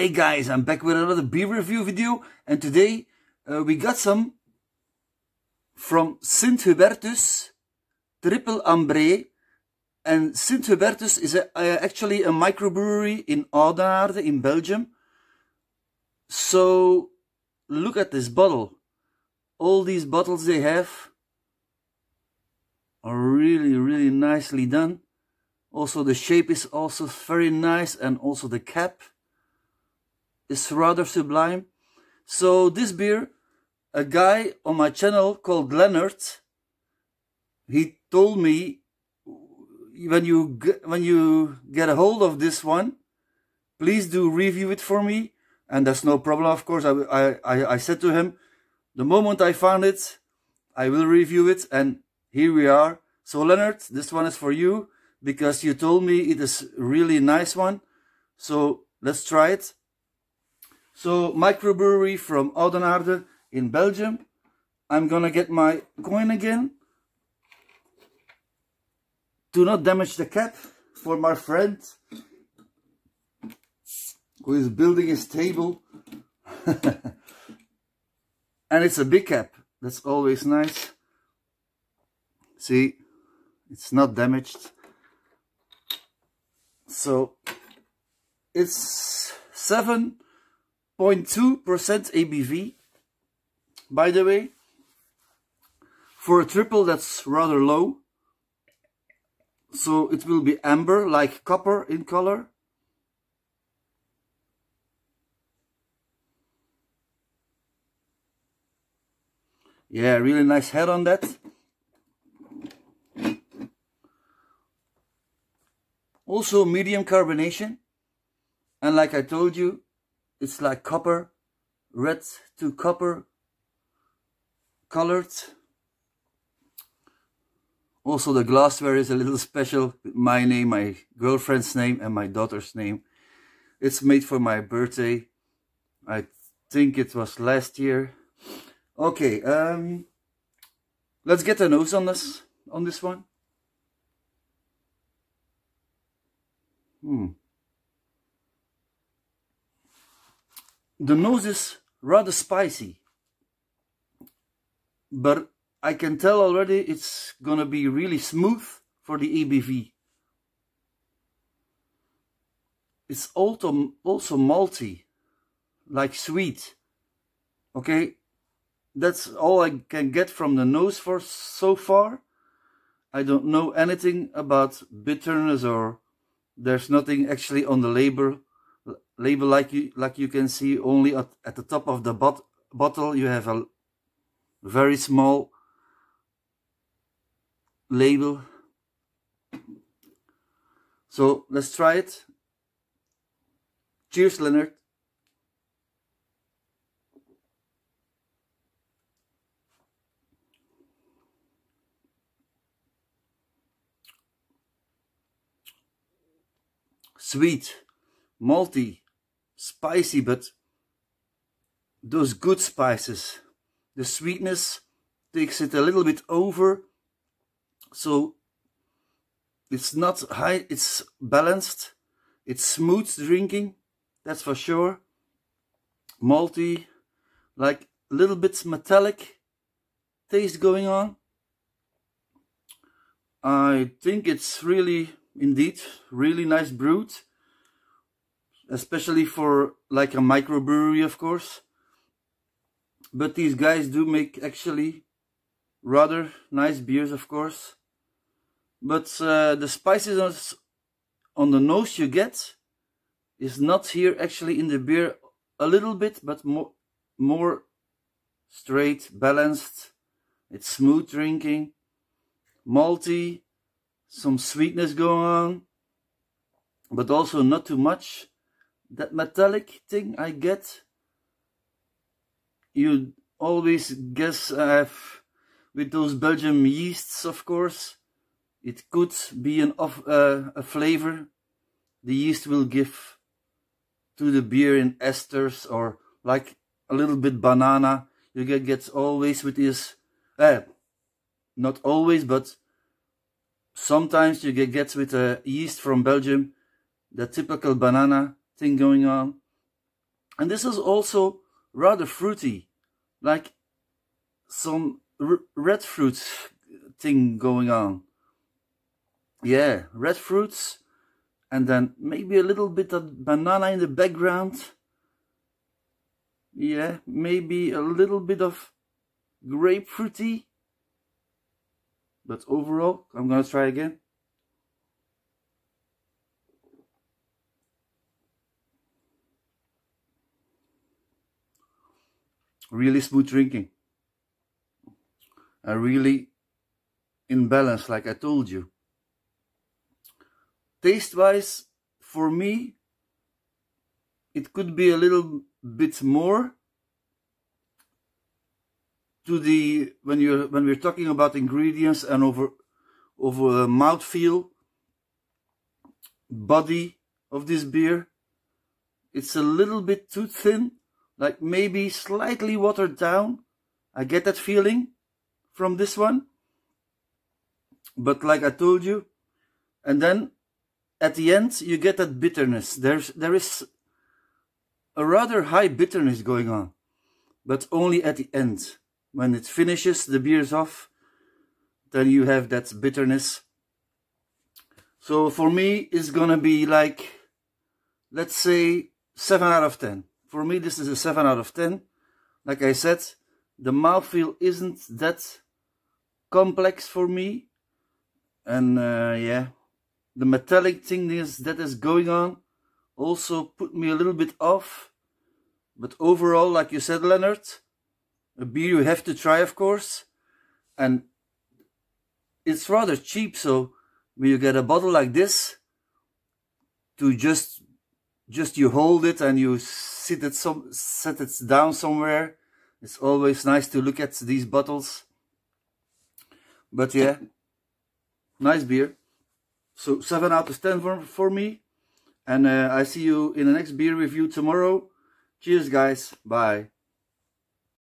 Hey guys, I'm back with another beer review video and today uh, we got some from Sint Hubertus Triple Ambré and Sint Hubertus is a, actually a microbrewery in Oudenaarde in Belgium. So look at this bottle. All these bottles they have are really really nicely done. Also the shape is also very nice and also the cap is rather sublime. So this beer, a guy on my channel called Leonard, he told me when you when you get a hold of this one, please do review it for me. And that's no problem, of course. I, I, I said to him, the moment I found it, I will review it. And here we are. So Leonard, this one is for you because you told me it is really nice one. So let's try it. So microbrewery from Oudenaarde in Belgium. I'm gonna get my coin again. Do not damage the cap for my friend who is building his table. and it's a big cap. That's always nice. See, it's not damaged. So it's 7.2% ABV. By the way, for a triple that's rather low. So it will be amber, like copper in color. Yeah, really nice head on that. Also medium carbonation. And like I told you, it's like copper, red to copper colored. Also the glassware is a little special. My name, my girlfriend's name and my daughter's name. It's made for my birthday. I think it was last year. Okay, um, let's get a nose on this, on this one. Hmm. The nose is rather spicy. But I can tell already it's gonna be really smooth for the ABV. It's also, also malty, like sweet. Okay, that's all I can get from the nose for so far. I don't know anything about bitterness or there's nothing actually on the label label like you like you can see only at, at the top of the bot bottle you have a very small label. So let's try it. Cheers leonard. Sweet, malty, spicy, but those good spices. The sweetness takes it a little bit over. So it's not high, it's balanced. It's smooth drinking, that's for sure. Malty, like a little bit metallic taste going on. I think it's really indeed really nice brewed especially for like a microbrewery of course. But these guys do make actually rather nice beers of course. But uh, the spices on the nose you get is not here actually in the beer a little bit but more more straight balanced. It's smooth drinking malty some sweetness going on, but also not too much. That metallic thing I get, you always guess I have with those Belgian yeasts, of course. It could be an of uh, a flavor the yeast will give to the beer in esters or like a little bit banana. You get gets always with this, uh, not always, but Sometimes you get gets with a yeast from Belgium, the typical banana thing going on. And this is also rather fruity, like some red fruit thing going on. Yeah, red fruits, and then maybe a little bit of banana in the background. Yeah, maybe a little bit of grapefruity. But overall, I'm gonna try again. Really smooth drinking. And really in balance, like I told you. Taste-wise, for me, it could be a little bit more to the when you when we're talking about ingredients and over over mouth feel body of this beer it's a little bit too thin like maybe slightly watered down I get that feeling from this one but like I told you and then at the end you get that bitterness there's there is a rather high bitterness going on but only at the end when it finishes, the beer's off, then you have that bitterness. So for me, it's gonna be like, let's say, 7 out of 10. For me, this is a 7 out of 10. Like I said, the mouthfeel isn't that complex for me. And uh, yeah, the metallic thing is, that is going on also put me a little bit off. But overall, like you said, Leonard, a beer you have to try, of course. And it's rather cheap, so when you get a bottle like this, to just just you hold it and you sit it some set it down somewhere. It's always nice to look at these bottles. But yeah, nice beer. So 7 out of 10 for, for me. And uh, I see you in the next beer review tomorrow. Cheers, guys. Bye.